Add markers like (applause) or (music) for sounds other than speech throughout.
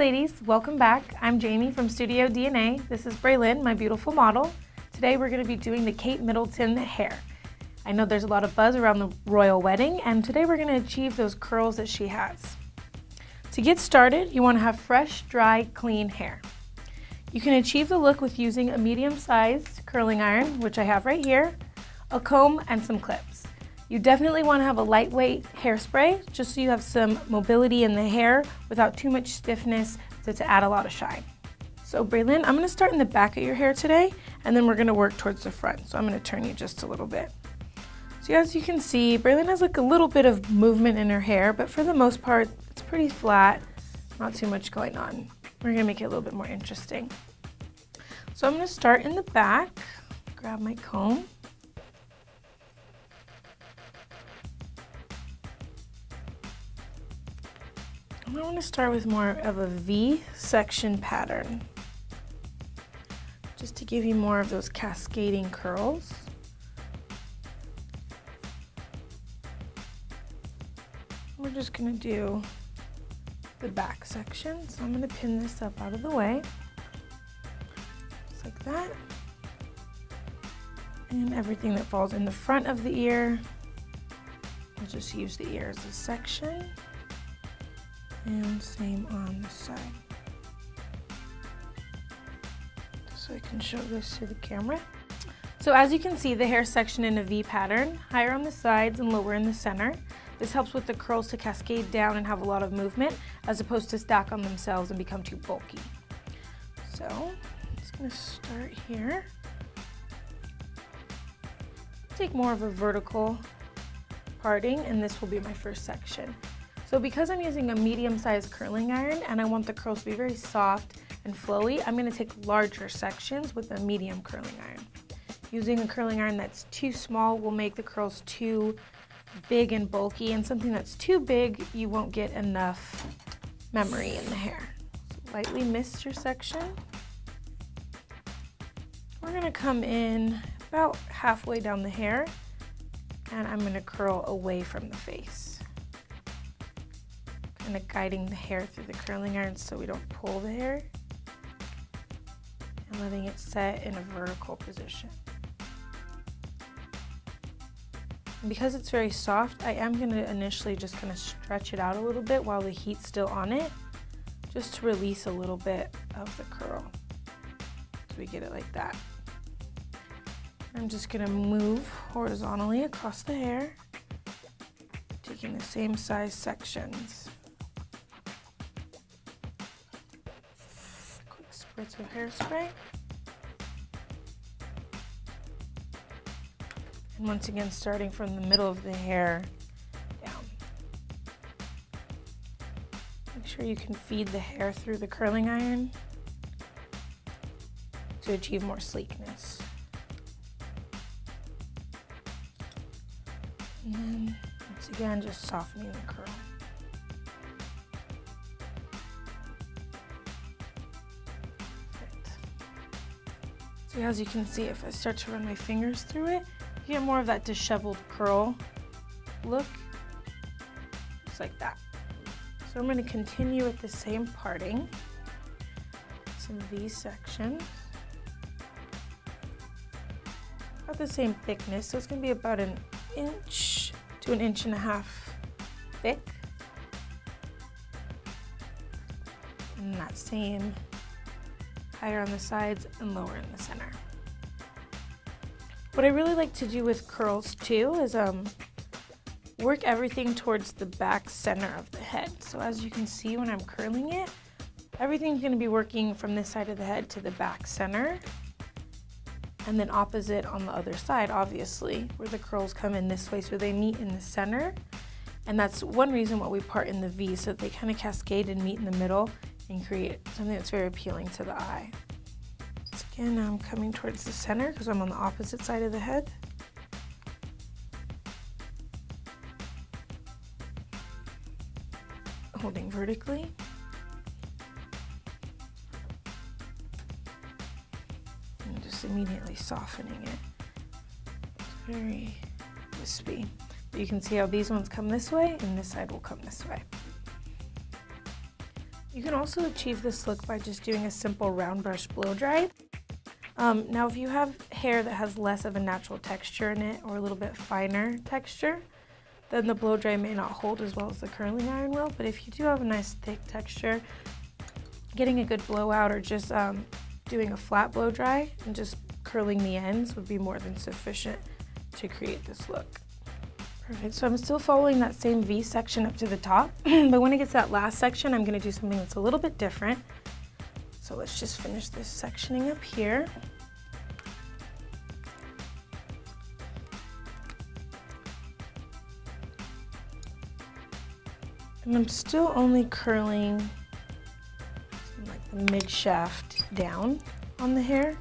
ladies, welcome back. I'm Jamie from Studio DNA. This is Braylin, my beautiful model. Today we're going to be doing the Kate Middleton hair. I know there's a lot of buzz around the royal wedding and today we're going to achieve those curls that she has. To get started, you want to have fresh, dry, clean hair. You can achieve the look with using a medium-sized curling iron, which I have right here, a comb, and some clips. You definitely want to have a lightweight hairspray just so you have some mobility in the hair without too much stiffness to, add a lot of shine. So Braylin, I'm going to start in the back of your hair today and then we're going to work towards the front. So I'm going to turn you just a little bit. So as you can see, Braylin has like a little bit of movement in her hair, but for the most part, it's pretty flat, not too much going on. We're gonna make it a little bit more interesting. So I'm gonna start in the back, grab my comb. I'm going to start with more of a V section pattern, just to give you more of those cascading curls. We're just gonna do the back section. So I'm gonna pin this up out of the way, just like that. And everything that falls in the front of the ear, we'll just use the ear as a section. And same on the side. So I can show this to the camera. So as you can see, the hair section in a V pattern, higher on the sides and lower in the center. This helps with the curls to cascade down and have a lot of movement as opposed to stack on themselves and become too bulky. So I'm just gonna start here. Take more of a vertical parting and this will be my first section. So because I'm using a medium-sized curling iron and I want the curls to be very soft and flowy, I'm gonna take larger sections with a medium curling iron. Using a curling iron that's too small will make the curls too big and bulky and something that's too big, you won't get enough memory in the hair. So lightly mist your section. We're gonna come in about halfway down the hair and I'm gonna curl away from the face. Kind of guiding the hair through the curling iron so we don't pull the hair and letting it set in a vertical position. because it's very soft, I am going to initially just kind of stretch it out a little bit while the heat's still on it, just to release a little bit of the curl. So we get it like that. I'm just going to move horizontally across the hair, taking the same size sections. Spritz of hairspray. And once again, starting from the middle of the hair down. Make sure you can feed the hair through the curling iron to achieve more sleekness. And then, once again, just softening the curl. So as you can see, if I start to run my fingers through it, you get more of that disheveled curl look, just like that. So I'm going to continue with the same parting, some V sections, about the same thickness, so it's going to be about an inch to an inch and a half thick. And that same higher on the sides and lower in the center. What I really like to do with curls too is um, work everything towards the back center of the head. So as you can see when I'm curling it, everything's gonna be working from this side of the head to the back center and then opposite on the other side, obviously, where the curls come in this way so they meet in the center. And that's one reason why we part in the V, so they kind of cascade and meet in the middle and create something that's very appealing to the eye. Now I'm coming towards the center because I'm on the opposite side of the head. Holding vertically. And just immediately softening it. It's very wispy. But you can see how these ones come this way and this side will come this way. You can also achieve this look by just doing a simple round brush blow dry. Um, now if you have hair that has less of a natural texture in it or a little bit finer texture, then the blow dry may not hold as well as the curling iron will. But if you do have a nice thick texture, getting a good blowout or just um, doing a flat blow dry and just curling the ends would be more than sufficient to create this look. So I'm still following that same V section up to the top, (clears throat) but when it gets that last section, I'm gonna do something that's a little bit different. So let's just finish this sectioning up here. And I'm still only curling like the mid shaft down on the hair,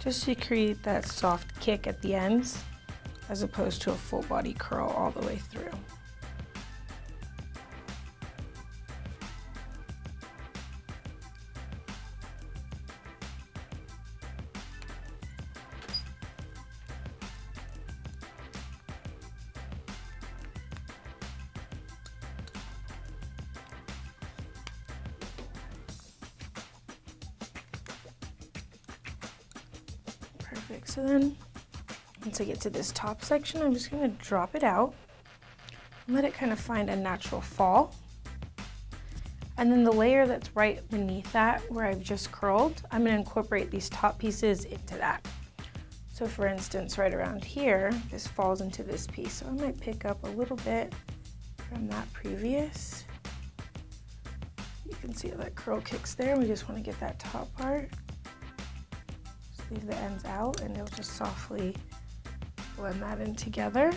just to create that soft kick at the ends, as opposed to a full body curl all the way through. Perfect, so then once I get to this top section, I'm just gonna drop it out let it kind of find a natural fall. And then the layer that's right beneath that, where I've just curled, I'm gonna incorporate these top pieces into that. So for instance, right around here, this falls into this piece. So I might pick up a little bit from that previous. You can see that curl kicks there. We just wanna get that top part Just leave the ends out and it'll just softly blend that in together.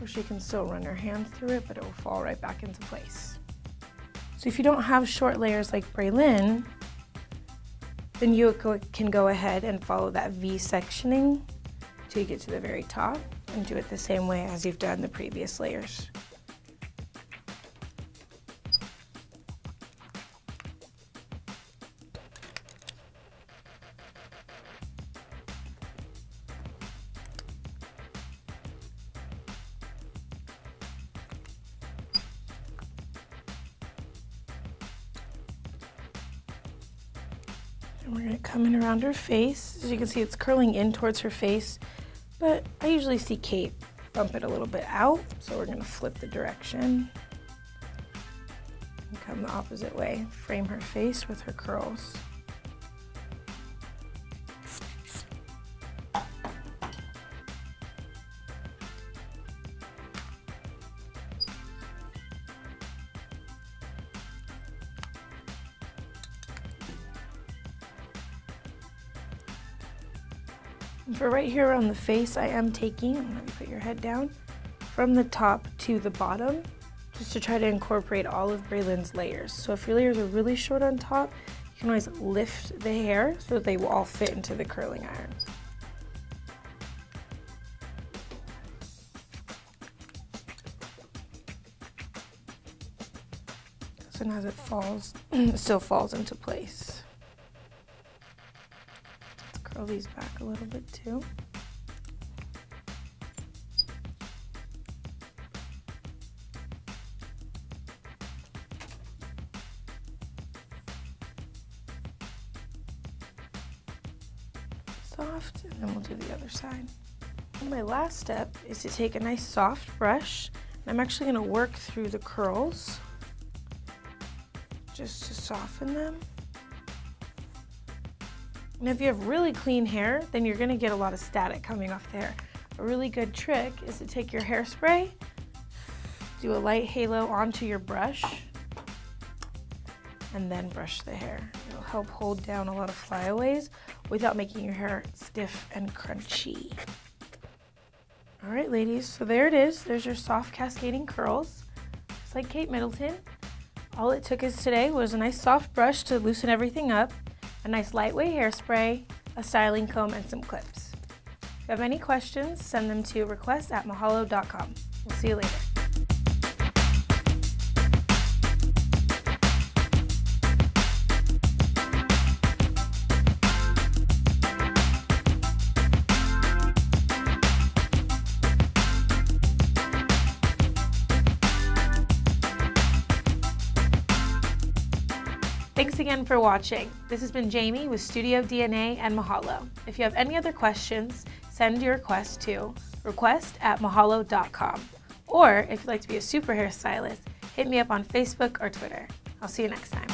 Or she can still run her hand through it, but it will fall right back into place. So if you don't have short layers like Braelyn, then you can go ahead and follow that V sectioning till you get to the very top and do it the same way as you've done the previous layers. And we're gonna come in around her face. As you can see, it's curling in towards her face, but I usually see Kate bump it a little bit out. So we're gonna flip the direction and come the opposite way. Frame her face with her curls. For right here on the face, I am taking, I'm gonna put your head down, from the top to the bottom, just to try to incorporate all of Braelyn's layers. So if your layers are really short on top, you can always lift the hair so that they will all fit into the curling iron. So now as it falls, it (clears throat) still falls into place curl these back a little bit too. Soft, and then we'll do the other side. And my last step is to take a nice soft brush, and I'm actually gonna work through the curls just to soften them. And if you have really clean hair, then you're gonna get a lot of static coming off the hair. A really good trick is to take your hairspray, do a light halo onto your brush, and then brush the hair. It'll help hold down a lot of flyaways without making your hair stiff and crunchy. All right, ladies, so there it is. There's your soft cascading curls. It's like Kate Middleton. All it took us today was a nice soft brush to loosen everything up a nice lightweight hairspray, a styling comb, and some clips. If you have any questions, send them to request at mahalo.com. We'll see you later. Thanks again for watching. This has been Jamie with Studio DNA and Mahalo. If you have any other questions, send your request to request at mahalo.com. Or if you'd like to be a super hairstylist, hit me up on Facebook or Twitter. I'll see you next time.